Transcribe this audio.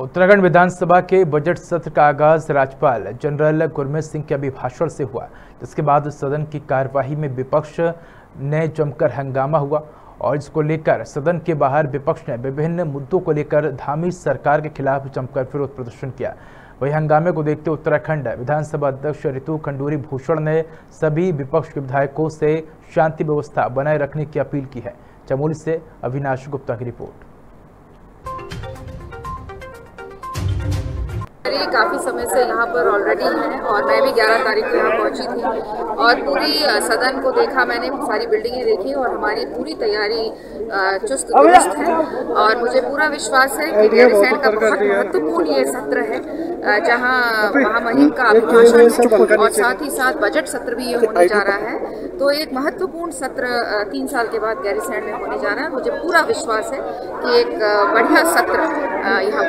उत्तराखंड विधानसभा के बजट सत्र का आगाज़ राज्यपाल जनरल गुरमीत सिंह के अभिभाषण से हुआ। जिसके बाद सदन की कार्यवाही में विपक्ष ने जमकर हंगामा हुआ और इसको लेकर सदन के बाहर विपक्ष ने विभिन्न मुद्दों को लेकर धामी सरकार के खिलाफ जमकर विरोध प्रदर्शन किया। वही हंगामे को देखते हुए विधानसभा अध्यक्ष ऋतु खंडूरी भूषण ने सभी विपक्ष के विधायकों से शांति व्यवस्था बनाए रखने की अपील की है। चमोली से अविनाश गुप्ता की रिपोर्ट। मेरी काफ़ी समय से यहाँ पर ऑलरेडी है और मैं भी 11 तारीख को यहाँ पहुँची थी। और पूरी सदन को देखा मैंने सारी बिल्डिंगें देखी और हमारी पूरी तैयारी चुस्त दुरुस्त है। और मुझे पूरा विश्वास है कि गैरिसैंड का बहुत महत्वपूर्ण ये सत्र है जहाँ महामहिम का अभिभाषण और साथ ही साथ बजट सत्र भी ये होने जा रहा है। तो एक महत्वपूर्ण सत्र तीन साल के बाद गैरिसैंड में होने जा रहा है। मुझे पूरा विश्वास है कि एक बढ़िया सत्र यहाँ